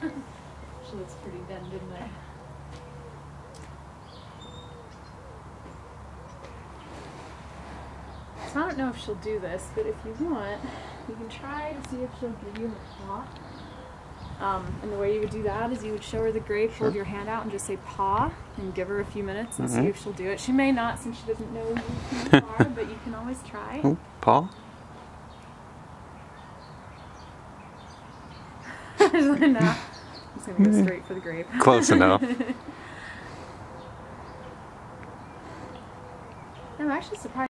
she looks pretty then, didn't I? So I don't know if she'll do this, but if you want, you can try to see if she'll give you her paw. Um, and the way you would do that is you would show her the grape, Sure. hold your hand out, and just say paw, and give her a few minutes and see if she'll do it. She may not since she doesn't know who you are, but you can always try. Oh, paw? no, I'm just gonna go straight for the grape. Close enough. I'm actually surprised.